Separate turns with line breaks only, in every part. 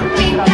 you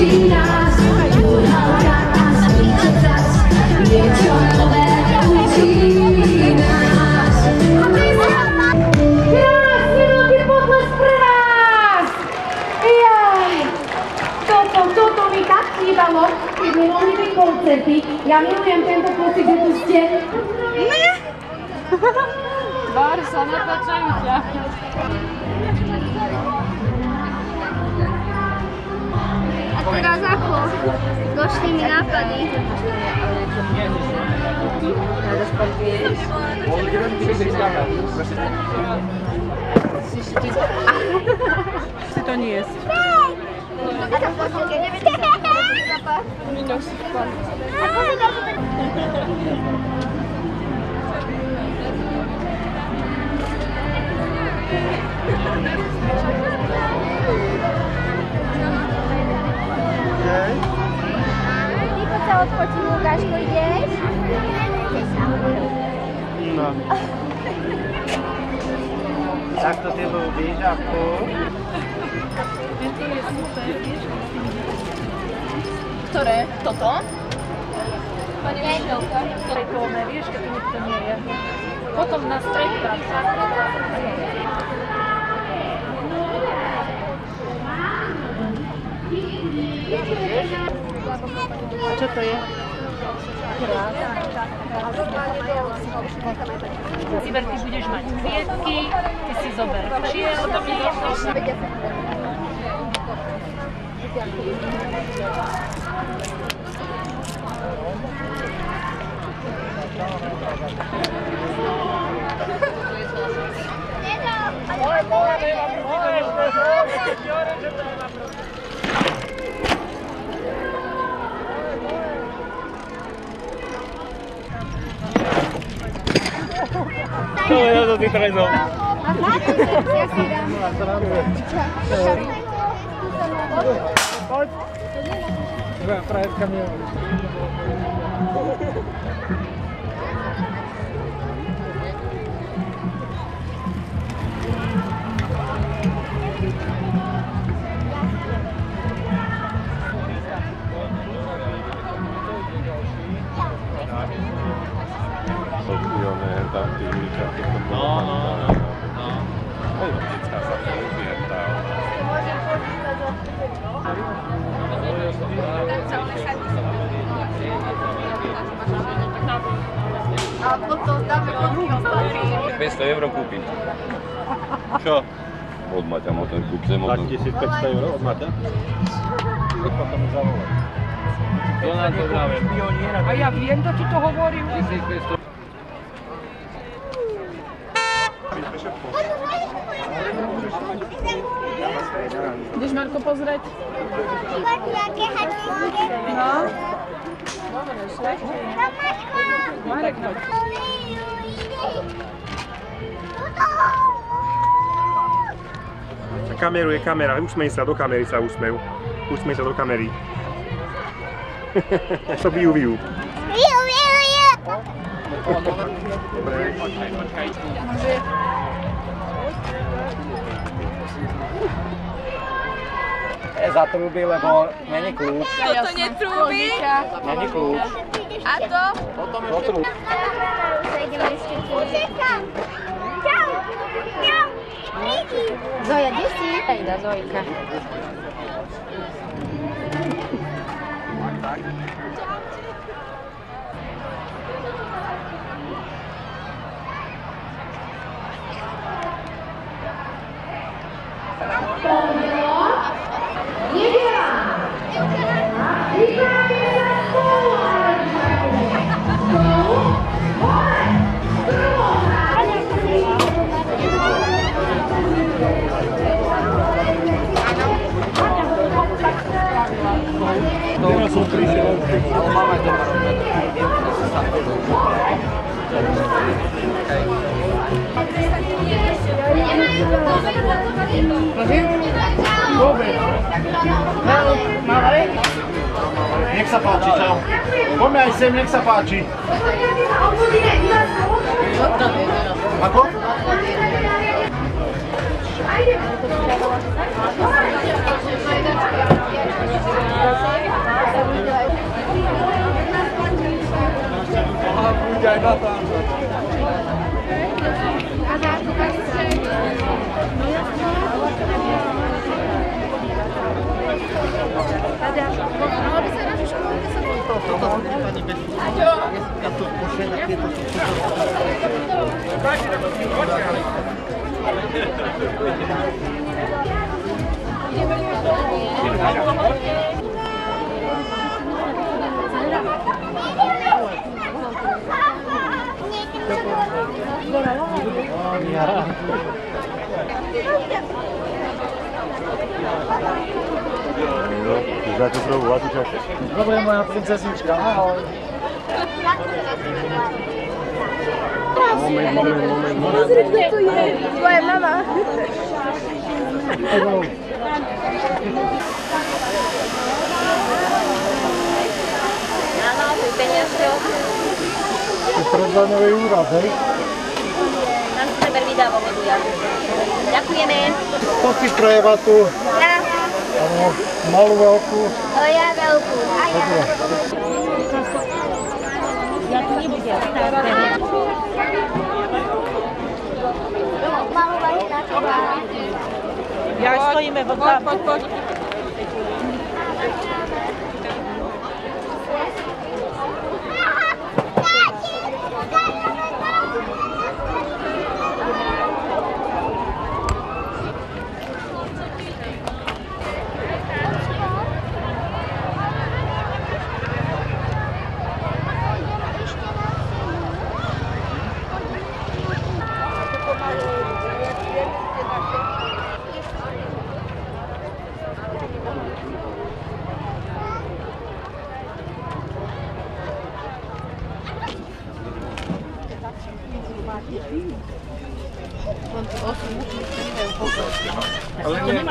uczy nas Uchoda, a zbicie czas Nieco nowe uczy nas A my Krásny veľký potles pre nás! Jaj! Toto, toto mi tak chýbalo, keď mi byť koncerty. Ja milujem tento pocit, že tu ste.
Tvár sa natáčajú ťa.
Góra Zachód. Goście mi napadli.
Ty to nie jest.
Minus. Thank you. To... Ty poď sa odpočiť, Lukáško, ideš?
No. Tak to ty ľúbíš, Apku?
Ktoré? Toto? Učiteľka, ktorej to nevieš, keď to nikto nie je. Potom na stredka. čo to je? Ciber, ty a mať kvietky, ty si zober čielky. Oi, boa, né?
Boa, né? Boa, né? Não,
eu não tenho
trás não. Pode?
Vai atrás do caminhão.
Thank you. No. no.
Ei ole mitään saa viettää olla.
A potom dáme fotky ostatní.
500 euro kúpim. Čo? Od Maťa motor, kúp si motor.
1500 eur od Maťa? Tak potom zavolaj.
To nám to vravím.
A ja viem, kto ti to hovoril.
1500
pozrieť?
Máš nejaké hačinky?
No. Dobre, šlek. Tomáško! Marek, no.
Kameru je kamera, usmej sa, do kamery sa usmejú. Usmej sa do kamery. to bijú, bijú.
Bijú, bijú, bijú.
Dobre. Počkaj, počkaj.
Zatrubí, lebo není kľúč.
Toto netrúbi.
Není kľúč.
A to?
Dotrú.
Uciekam. Čau. Čau. Díky.
Zoja, kde si? Ejda, Zojka.
Vem com
sapatinho, tchau. Come
aí, você vem com sapatinho. Agora? Agora? Gel bak tamam zaten.
Dáte prvú vatičak.
Dobre, moja princeznička, ahoj.
Moment, moment, moment, moment.
Tvoja mama. Áno, tu peniažky.
Predzaňový úrad, hej?
Nám sa teber vydáva vodu. Ďakujeme.
To si prejeva tu,
Ja,
O, malú veľkú.
O, ja veľkú. A ja.
Ja
tu nebudem stáť. Malú veľkú.
Ja stojíme v
odtápu.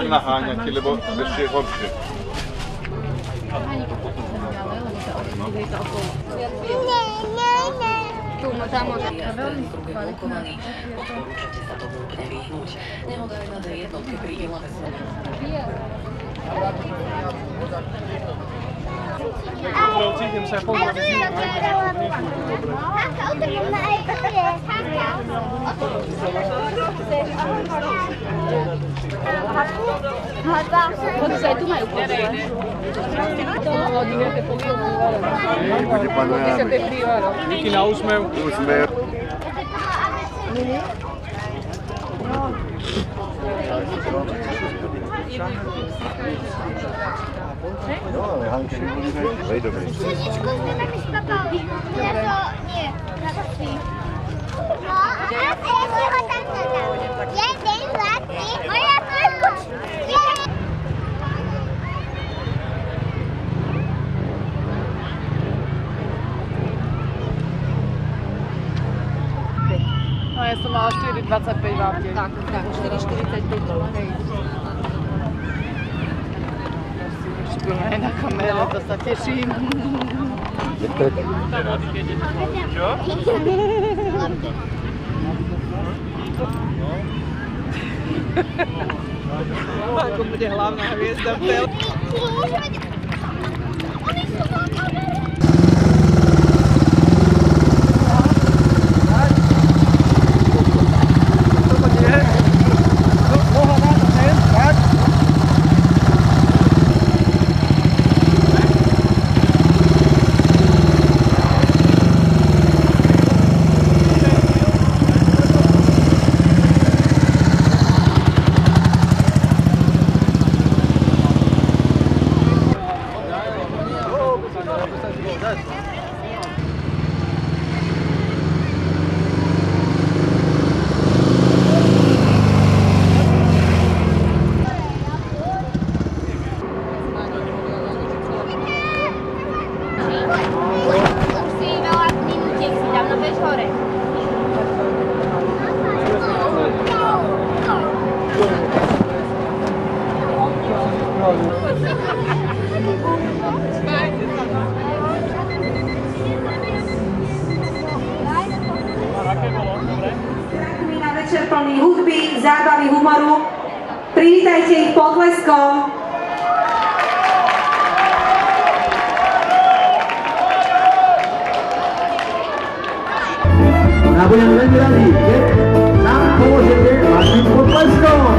Ганна Ганя, або лише гопші. Не
надає тільки приїла. Wat mij ook wat hoor.
No, dinero que pongo privado. Sí, porque
para Wat is
que privado. Y
que la usme. Hanke. Hej,
z nami spapało. Ja to nie, na to śpi. No, a ja się ho tam zadam. Jeden, dwa, trzy. Moja śpi.
No ja som mala 4,25 v aute. Tak, tak, 4,45. Hej. Budeme aj na kamere, to sa teším. Ako bude hlavná hviezda v telke.
Večer plný hudby, zábavy, humoru. Privítajte ich potleskom.
A budem veľmi radi, keď nám pomôžete vašim potleskom.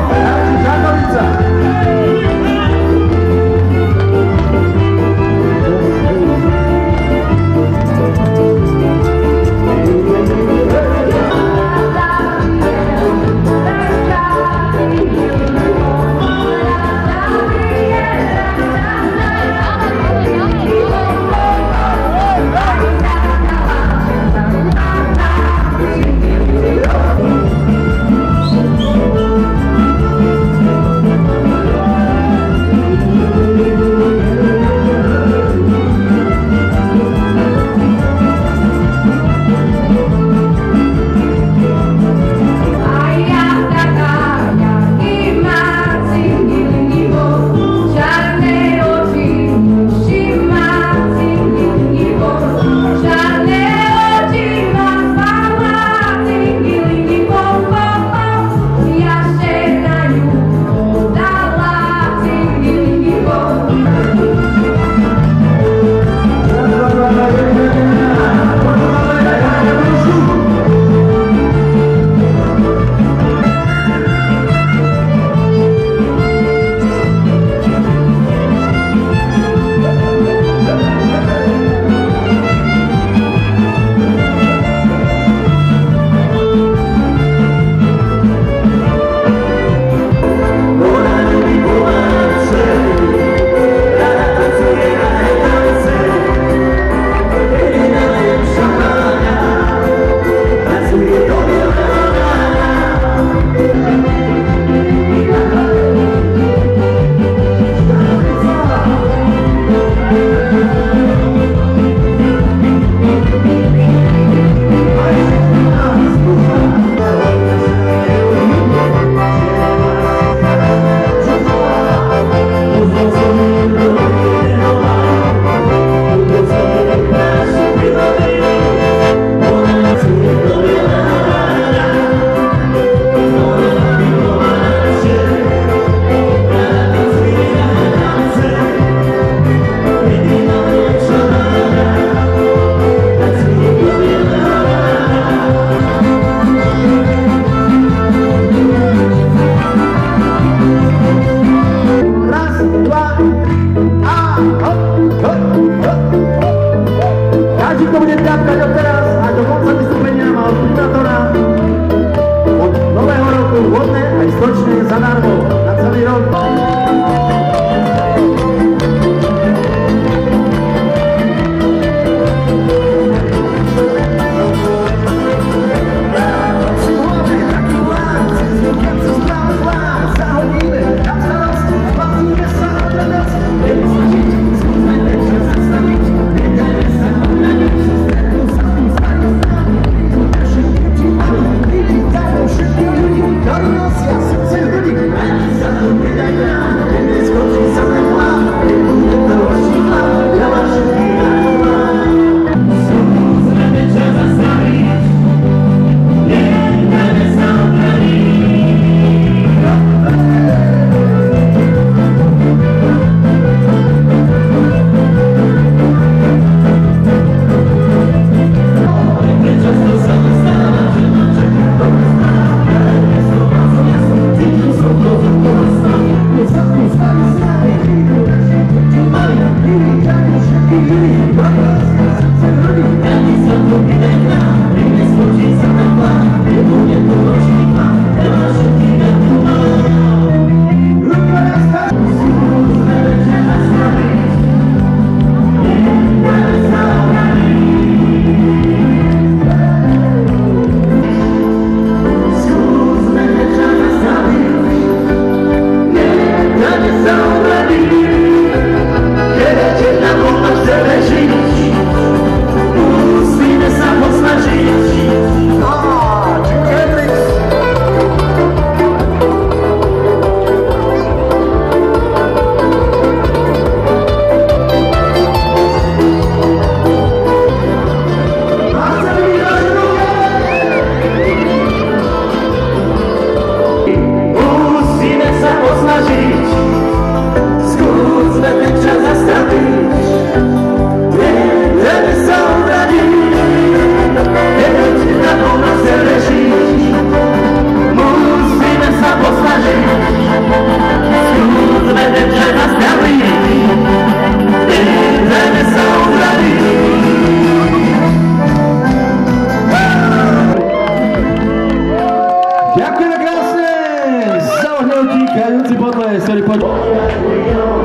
Hallelujah.